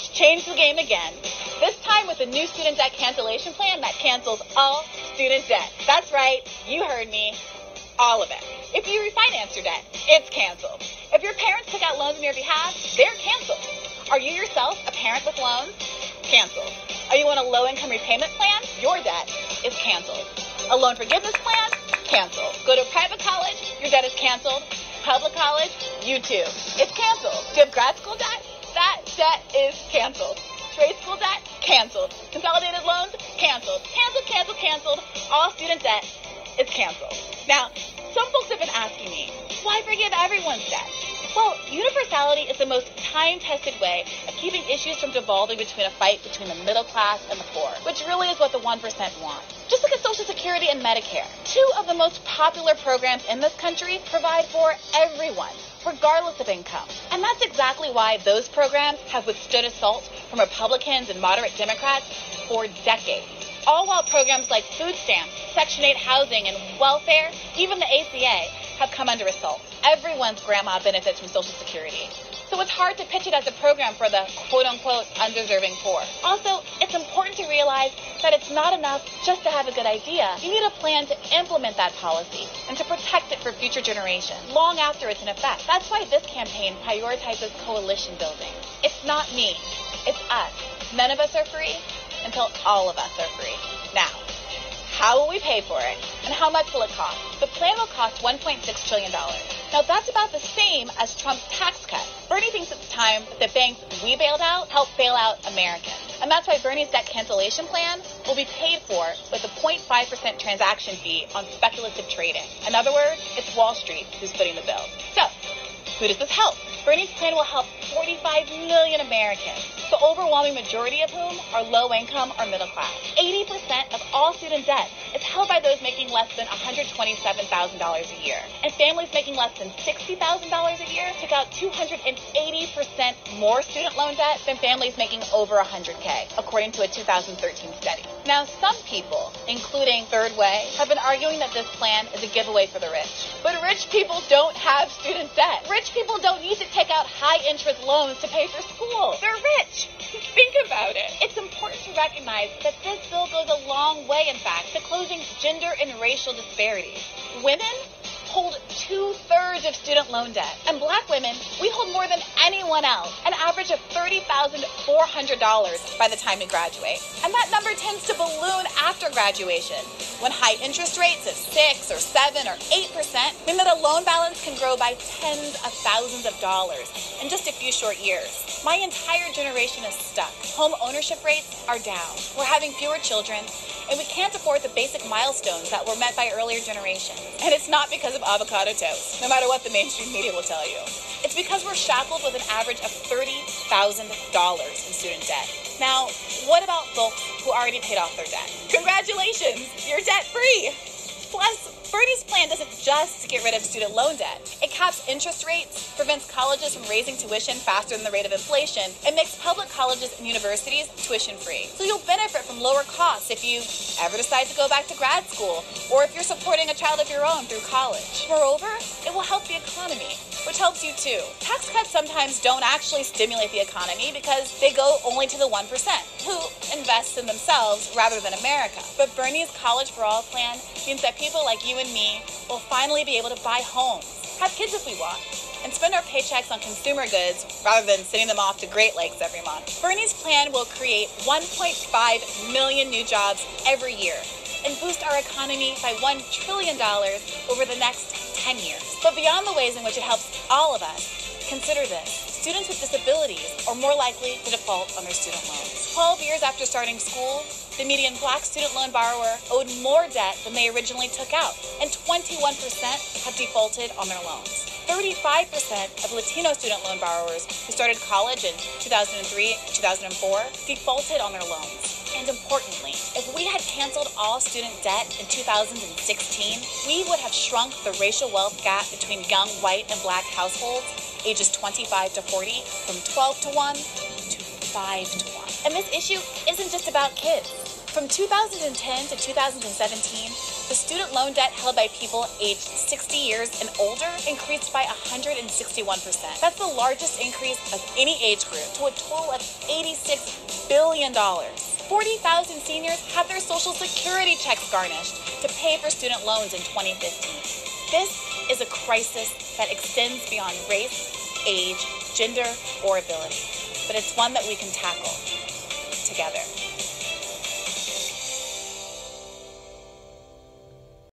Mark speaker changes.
Speaker 1: has changed the game again. This time with a new student debt cancellation plan that cancels all student debt. That's right, you heard me. All of it. If you refinance your debt, it's canceled. If your parents took out loans on your behalf, they're canceled. Are you yourself a parent with loans? Canceled. Are you on a low income repayment plan? Your debt is canceled. A loan forgiveness plan? Canceled. Go to private college? Your debt is canceled. Public college? You too. It's canceled. Do you have grad school debt? That debt is canceled. Trade school debt? Canceled. Consolidated loans? Canceled. Canceled, canceled, canceled. All student debt is canceled. Now, some folks have been asking me, why forgive everyone's debt? Well, universality is the most time-tested way of keeping issues from devolving between a fight between the middle class and the poor, which really is what the 1% want. Just look at Social Security and Medicare. Two of the most popular programs in this country provide for everyone, regardless of income. And that's exactly why those programs have withstood assault from Republicans and moderate Democrats for decades. All while programs like food stamps, Section 8 housing, and welfare, even the ACA, have come under assault. Everyone's grandma benefits from Social Security. So it's hard to pitch it as a program for the quote unquote undeserving poor. Also, it's important to realize that it's not enough just to have a good idea. You need a plan to implement that policy and to protect it for future generations long after it's in effect. That's why this campaign prioritizes coalition building. It's not me, it's us. None of us are free until all of us are free. Now, how will we pay for it? And how much will it cost? The plan will cost $1.6 trillion. Now that's about the same as Trump's tax cut. Bernie thinks it's time that the banks we bailed out help bail out Americans. And that's why Bernie's debt cancellation plan will be paid for with a 0.5% transaction fee on speculative trading. In other words, it's Wall Street who's footing the bill. So, who does this help? Bernie's plan will help 45 million Americans, the overwhelming majority of whom are low income or middle class. 80% of all student debt is held by those making less than $127,000 a year. And families making less than $60,000 a year took out 280% more student loan debt than families making over 100K, according to a 2013 study. Now, some people, including Third Way, have been arguing that this plan is a giveaway for the rich. But rich people don't have student debt. Rich people don't need to take out high interest loans to pay for school. They're rich. Think about it. It's important to recognize that this bill goes a long way, in fact, to closing gender and racial disparities. Women hold two thirds of student loan debt. And black women, we hold more than anyone else, an average of $30,400 by the time we graduate. And that number tends to balloon after graduation, when high interest rates of 6 or 7 or 8% mean that a loan balance can grow by tens of thousands of dollars in just a few short years. My entire generation is stuck. Home ownership rates are down. We're having fewer children, and we can't afford the basic milestones that were met by earlier generations. And it's not because of avocado toast, no matter what the mainstream media will tell you. It's because we're shackled with an average of $30,000 in student debt. Now, what about folks who already paid off their debt? Congratulations, you're debt free. Plus, Bernie's plan doesn't just get rid of student loan debt. It caps interest rates, prevents colleges from raising tuition faster than the rate of inflation, and makes public colleges and universities tuition free. So you'll benefit from lower costs if you ever decide to go back to grad school, or if you're supporting a child of your own through college. Moreover, it will help the economy, which helps you too. Tax cuts sometimes don't actually stimulate the economy because they go only to the 1%, who invests in themselves rather than America. But Bernie's College for All plan means that people like you and me will finally be able to buy homes, have kids if we want, and spend our paychecks on consumer goods rather than sending them off to Great Lakes every month. Bernie's plan will create 1.5 million new jobs every year and boost our economy by $1 trillion over the next 10 years. But beyond the ways in which it helps all of us, consider this. Students with disabilities are more likely to default on their student loans. 12 years after starting school, the median black student loan borrower owed more debt than they originally took out, and 21% have defaulted on their loans. 35% of Latino student loan borrowers who started college in 2003 2004 defaulted on their loans. And importantly, if we had canceled all student debt in 2016, we would have shrunk the racial wealth gap between young white and black households ages 25 to 40 from 12 to 1 to 5 to 1. And this issue isn't just about kids. From 2010 to 2017, the student loan debt held by people aged 60 years and older increased by 161%. That's the largest increase of any age group to a total of $86 billion. 40,000 seniors had their Social Security checks garnished to pay for student loans in 2015. This is a crisis that extends beyond race, age, gender, or ability, but it's one that we can tackle together.